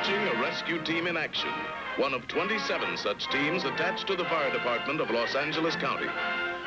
watching a rescue team in action. One of 27 such teams attached to the fire department of Los Angeles County.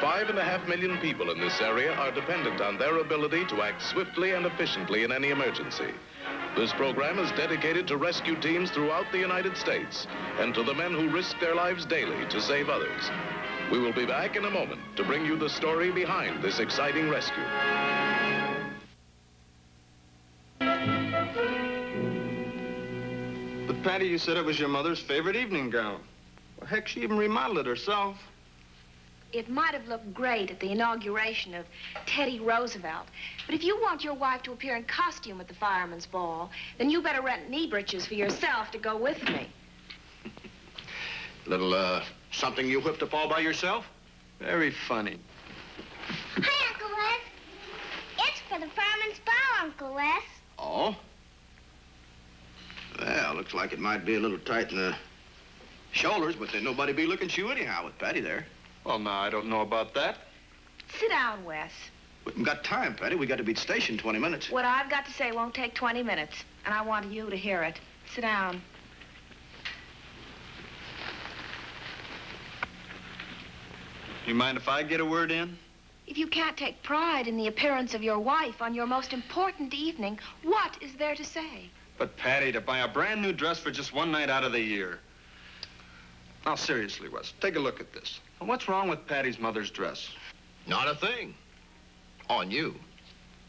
Five and a half million people in this area are dependent on their ability to act swiftly and efficiently in any emergency. This program is dedicated to rescue teams throughout the United States and to the men who risk their lives daily to save others. We will be back in a moment to bring you the story behind this exciting rescue. Patty, you said it was your mother's favorite evening gown. Well, heck, she even remodeled it herself. It might have looked great at the inauguration of Teddy Roosevelt. But if you want your wife to appear in costume at the fireman's ball, then you better rent knee breeches for yourself to go with me. Little, uh, something you whipped up all by yourself? Very funny. Hi, Uncle Wes. It's for the fireman's ball, Uncle Wes. Oh? Well, looks like it might be a little tight in the shoulders, but then nobody be looking at you anyhow with Patty there. Well, now, I don't know about that. Sit down, Wes. We haven't got time, Patty. We got to be at the station 20 minutes. What I've got to say won't take 20 minutes, and I want you to hear it. Sit down. You mind if I get a word in? If you can't take pride in the appearance of your wife on your most important evening, what is there to say? But, Patty, to buy a brand new dress for just one night out of the year. Now, seriously, Wes, take a look at this. What's wrong with Patty's mother's dress? Not a thing. On you.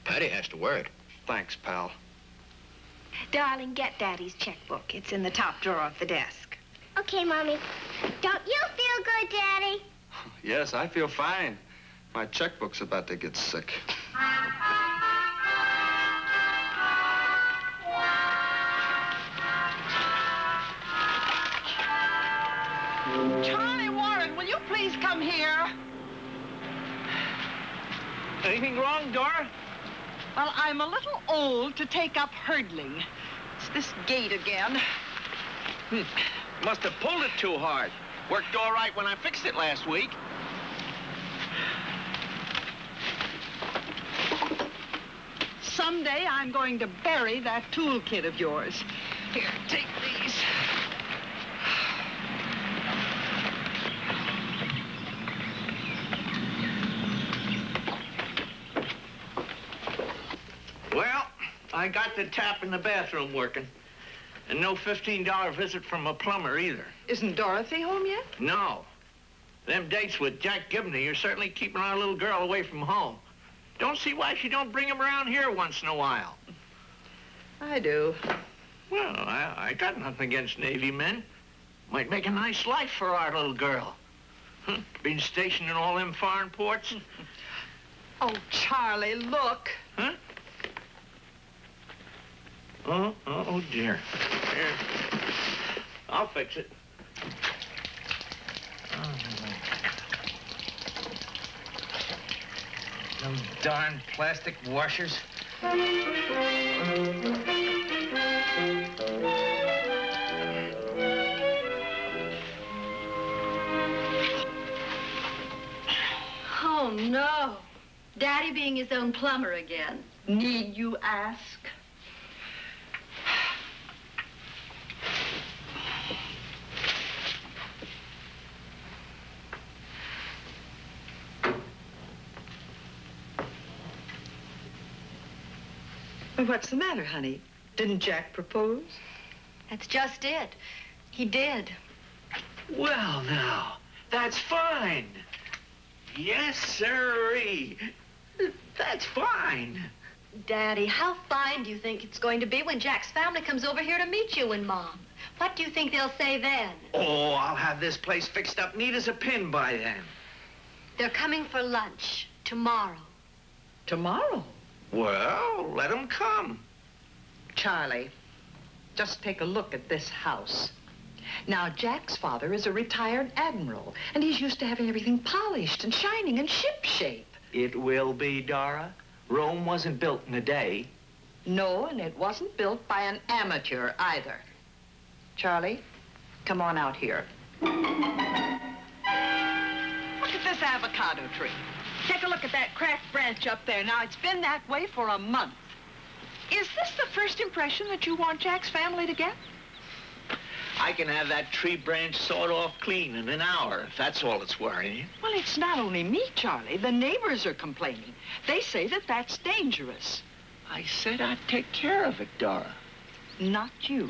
Patty has to wear it. Thanks, pal. Darling, get Daddy's checkbook. It's in the top drawer of the desk. Okay, Mommy. Don't you feel good, Daddy? Yes, I feel fine. My checkbook's about to get sick. Charlie Warren, will you please come here? Anything wrong, Dora? Well, I'm a little old to take up hurdling. It's this gate again. Hmm. Must have pulled it too hard. Worked all right when I fixed it last week. Someday I'm going to bury that toolkit of yours. Here, take these. Well, I got the tap in the bathroom working. And no $15 visit from a plumber either. Isn't Dorothy home yet? No. Them dates with Jack Gibney are certainly keeping our little girl away from home. Don't see why she don't bring him around here once in a while. I do. Well, I, I got nothing against Navy men. Might make a nice life for our little girl. Being stationed in all them foreign ports. Oh, Charlie, look. Huh? Oh, oh, dear. Here. I'll fix it. Uh-huh. Them darn plastic washers. Oh, no. Daddy being his own plumber again. Need you ask? Well, what's the matter, honey? Didn't Jack propose? That's just it. He did. Well, now, that's fine. Yes, sirree. That's fine. Daddy, how fine do you think it's going to be when Jack's family comes over here to meet you and Mom? What do you think they'll say then? Oh, I'll have this place fixed up neat as a pin by then. They're coming for lunch tomorrow. Tomorrow. Well, let 'em come. Charlie, just take a look at this house. Now, Jack's father is a retired admiral, and he's used to having everything polished and shining and shipshape. It will be, Dora. Rome wasn't built in a day. No, and it wasn't built by an amateur either. Charlie, come on out here. Look at this avocado tree. Take a look at that cracked branch up there. Now, it's been that way for a month. Is this the first impression that you want Jack's family to get? I can have that tree branch sawed off clean in an hour, if that's all it's worrying you. Well, it's not only me, Charlie. The neighbors are complaining. They say that that's dangerous. I said I'd take care of it, Dora. Not you.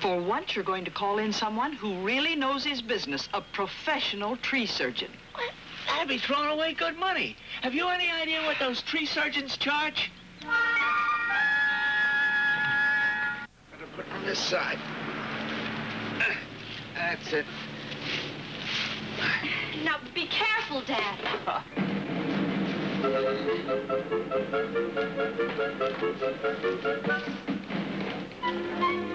For once, you're going to call in someone who really knows his business, a professional tree surgeon. I'd be throwing away good money. Have you any idea what those tree surgeons charge? This side. Uh, that's it. Now, be careful, Dad.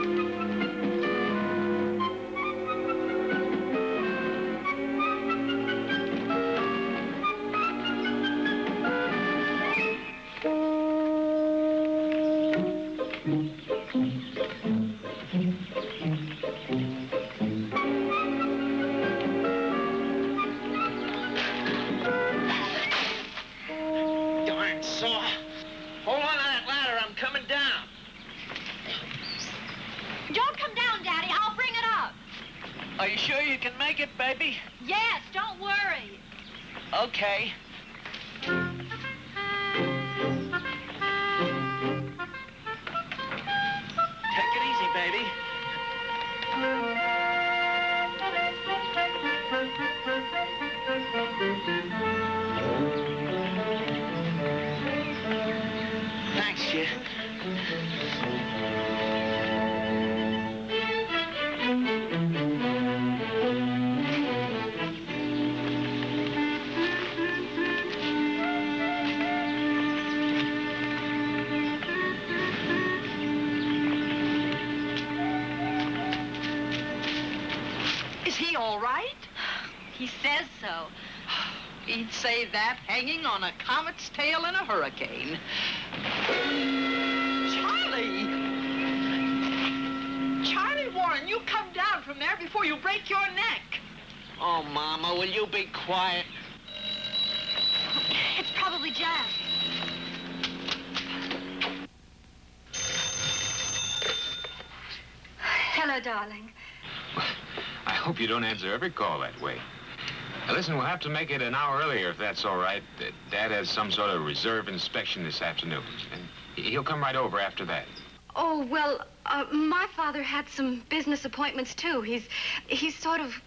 baby. He says so. He'd say that hanging on a comet's tail in a hurricane. Charlie! Charlie Warren, you come down from there before you break your neck. Oh, Mama, will you be quiet? It's probably Jack. Hello, darling. I hope you don't answer every call that way. Now, listen, we'll have to make it an hour earlier if that's all right. Dad has some sort of reserve inspection this afternoon, and he- he'll come right over after that. Oh, well, uh, my father had some business appointments, too. He's, he's sort of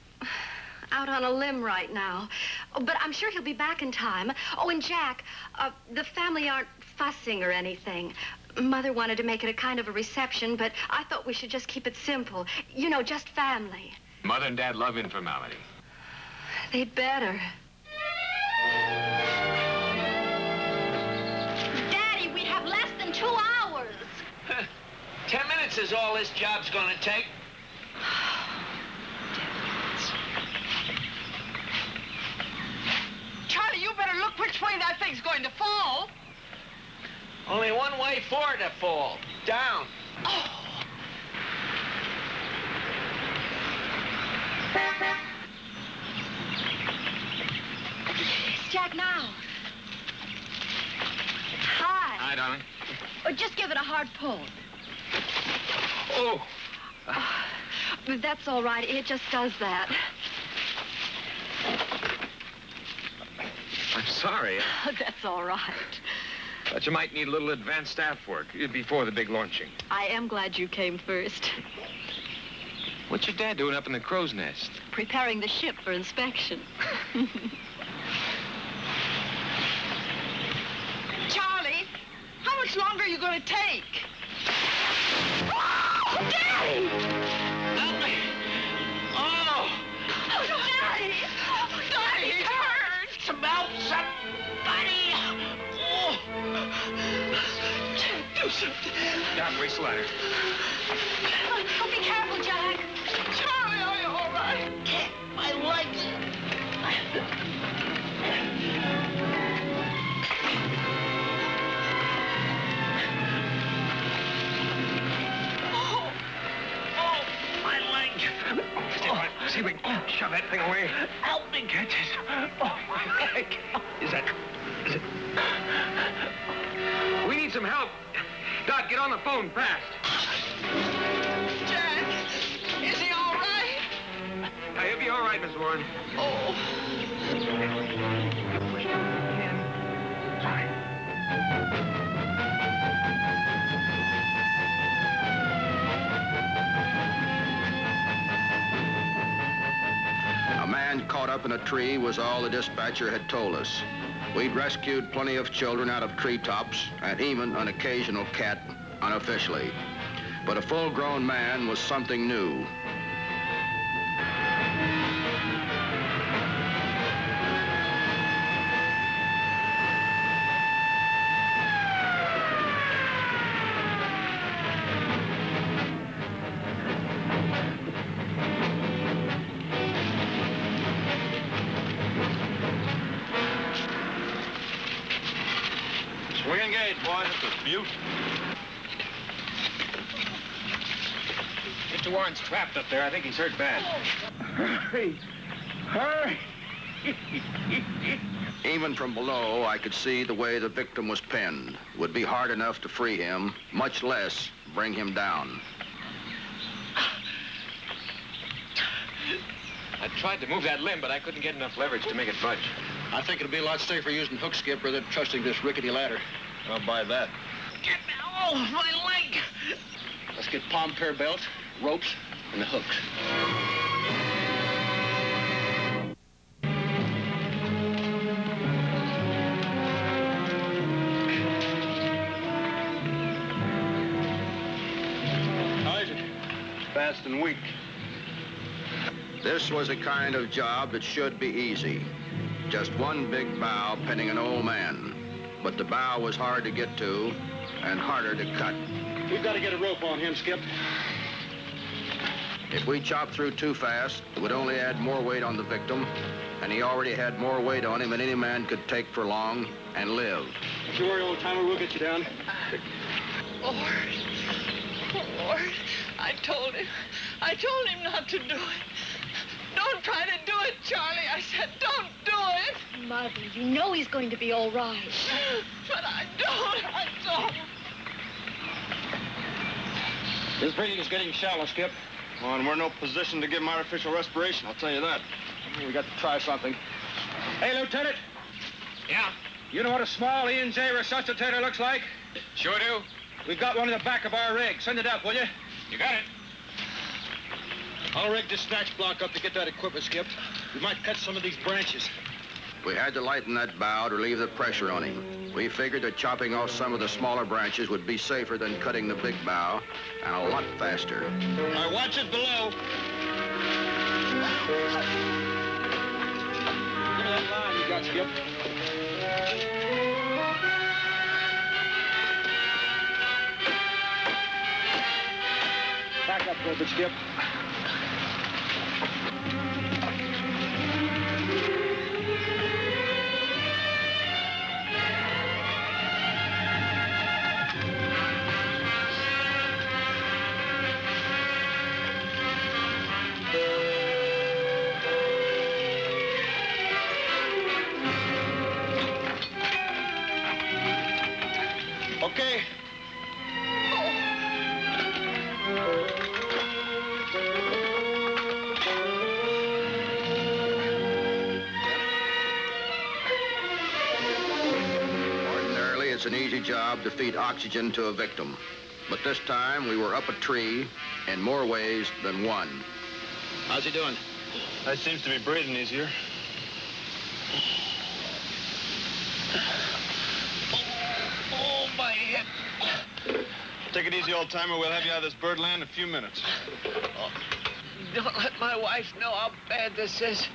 out on a limb right now. Oh, but I'm sure he'll be back in time. Oh, and Jack, uh, the family aren't fussing or anything. Mother wanted to make it a kind of a reception, but I thought we should just keep it simple. You know, just family. Mother and Dad love informality. They'd better. Daddy, we have less than two hours. Ten minutes is all this job's gonna take. Charlie, you better look which way that thing's going to fall. Only one way for it to fall. Down. It's Jack now. Hi. Hi, darling. Oh, just give it a hard pull. Oh, ah, But that's all right. It just does that. I'm sorry. that's all right. But you might need a little advanced staff work before the big launching. I am glad you came first. What's your dad doing up in the crow's nest? Preparing the ship for inspection. Charlie, how much longer are you going to take? Oh, Daddy! Help me. Oh! Oh, Daddy! Oh, Daddy, it hurts! Some help, somebody! Oh! Do something. Doc, raise the ladder. Oh, be careful, Jack. Charlie, are you all right? My legs. See, we shove that thing away. Help me get it. Oh, my leg. Is that... Is it... We need some help. Doc, get on the phone fast. Jack, is he all right? Now, he'll be all right, Miss Warren. Oh. A man caught up in a tree was all the dispatcher had told us. We'd rescued plenty of children out of treetops and even an occasional cat unofficially. But a full-grown man was something new. Beaut. Mr. Warren's trapped up there. I think he's hurt bad. Hurry! Hurry! Even from below, I could see the way the victim was pinned. Would be hard enough to free him, much less bring him down. I tried to move that limb, but I couldn't get enough leverage to make it budge. I think it'll be a lot safer using hook skip rather than trusting this rickety ladder. I'll buy that. Get oh, my leg. Let's get palm pair belts, ropes, and the hooks. How is it? Fast and weak. This was a kind of job that should be easy. Just one big bough pinning an old man. But the bough was hard to get to and harder to cut. We've got to get a rope on him, Skip. If we chopped through too fast, it would only add more weight on the victim, and he already had more weight on him than any man could take for long and live. Don't you worry, old timer. We'll get you down. Lord. Oh, Lord. I told him. I told him not to do it. Don't try to do it, Charlie. I said, don't do it. Mother, you know he's going to be all right. But I don't. I don't. This breathing is getting shallow, Skip. Well, and we're in no position to give him artificial respiration, I'll tell you that. We got to try something. Hey, Lieutenant. Yeah, You know what a small E&J resuscitator looks like? sure do. We've got one in the back of our rig. Send it up, will you? You got it. I'll rig this snatch block up to get that equipment, Skip. We might cut some of these branches. We had to lighten that bough to relieve the pressure on him. We figured that chopping off some of the smaller branches would be safer than cutting the big bough, and a lot faster. All right, watch it below. Give me that line you got, Skip. Back up a little bit, Skip. Job to feed oxygen to a victim. But this time, we were up a tree in more ways than one. How's he doing? That seems to be breathing easier. Oh, my hip. Take it easy, old timer. We'll have you out of this birdland in a few minutes. Don't let my wife know how bad this is.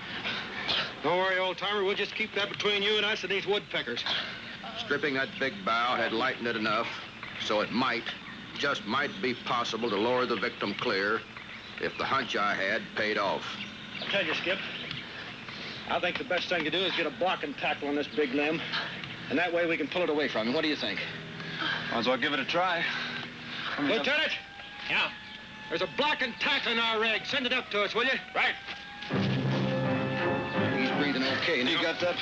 Don't worry, old timer. We'll just keep that between you and us and these woodpeckers. Stripping that big bough had lightened it enough so it might, just might be possible to lower the victim clear if the hunch I had paid off. I tell you, Skip, I think the best thing to do is get a block and tackle on this big limb. And that way we can pull it away from him. What do you think? Might as well give it a try. Lieutenant! Yeah. There's a block and tackle in our rig. Send it up to us, will you? Right. He's breathing okay now. You got that?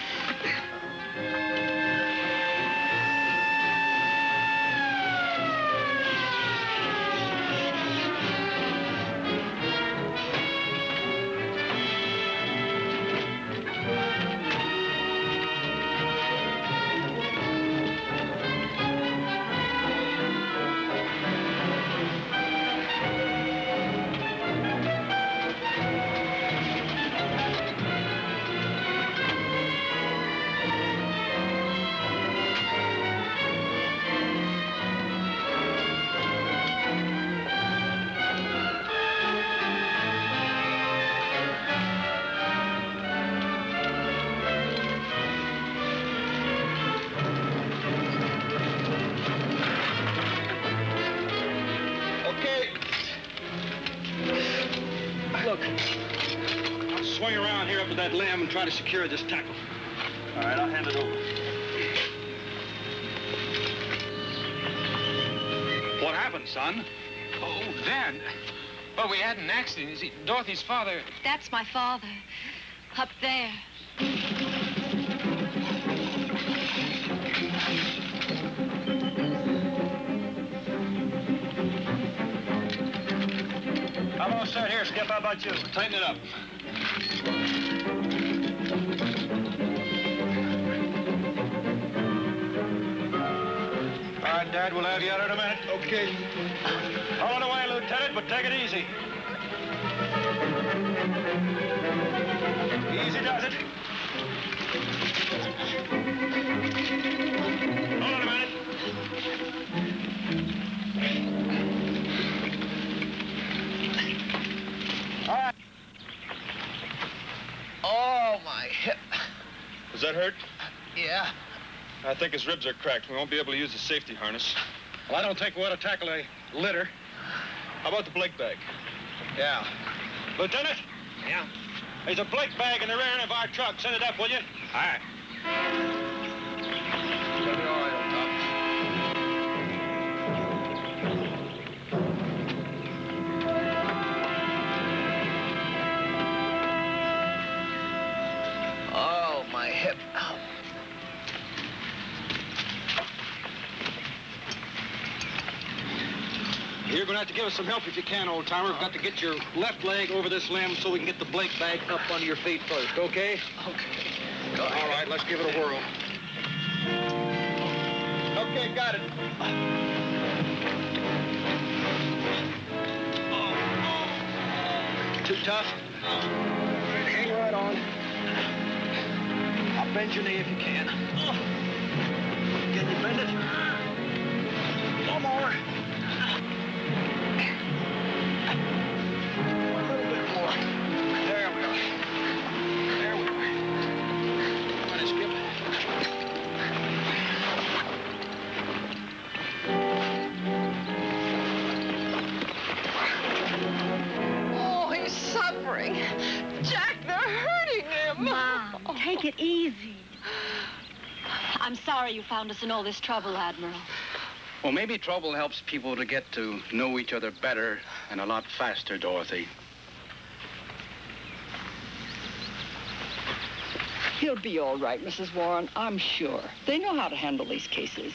Around here up to limb and try to secure this tackle. All right, I'll hand it over. What happened, son? Oh, Dad. Well, we had an accident. You see, Dorothy's father... That's my father. Up there. I'm all set here, Skip. How about you? Tighten it up. Dad, we'll have you out in a minute. Okay. Hold away, Lieutenant, but take it easy. Easy does it. Hold on a minute. All right. Oh, my hip. Does that hurt? Yeah. I think his ribs are cracked. We won't be able to use the safety harness. Well, I don't think we ought to tackle a litter. How about the Blake bag? Yeah. Lieutenant? Yeah. There's a Blake bag in the rear end of our truck. Send it up, will you? All right. It'll be all right, old top. Oh, my hip. You're going to have to give us some help if you can, old timer. We've got to get your left leg over this limb so we can get the Blake bag up under your feet first, okay? Okay. All right, let's give it a whirl. Okay, got it. Too tough? Hang right on. I'll bend your knee if you can. Can you bend it? No more. Sorry you found us in all this trouble, Admiral. Well, maybe trouble helps people to get to know each other better and a lot faster, Dorothy. He'll be all right, Mrs. Warren, I'm sure. They know how to handle these cases.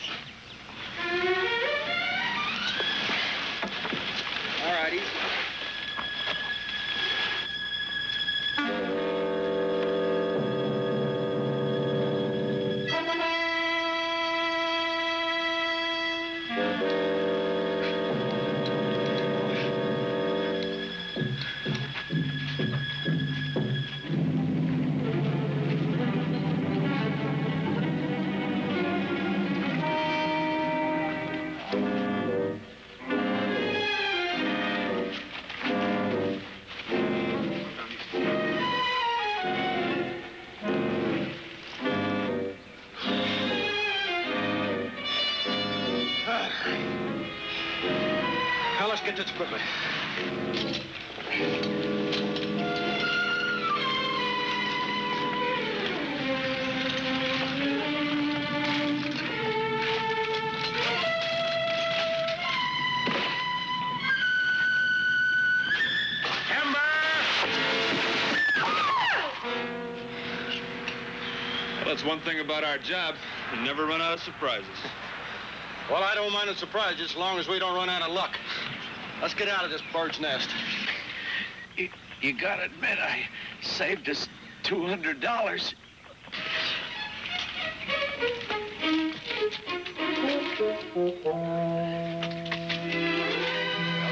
Let's get this equipment. Well, that's one thing about our job. We never run out of surprises. Well, I don't mind the surprise as long as we don't run out of luck. Let's get out of this bird's nest. You, you gotta admit, I saved us $200. Now,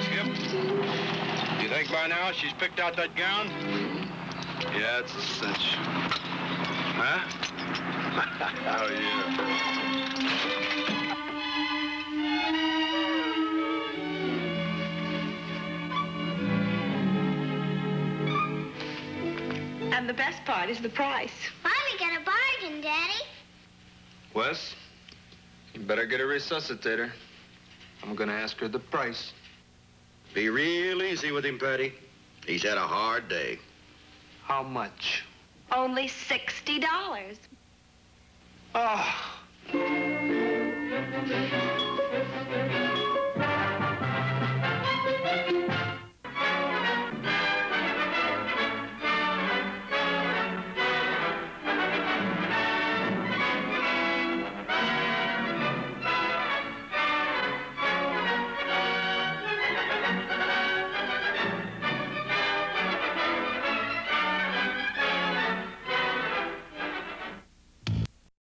Skip, you think by now she's picked out that gown? Mm-hmm. Yeah, it's a cinch. Huh? oh, yeah. And the best part is the price. Finally got a bargain, Daddy. Wes, you better get a resuscitator. I'm gonna ask her the price. Be real easy with him, Patty. He's had a hard day. How much? Only $60. Ah.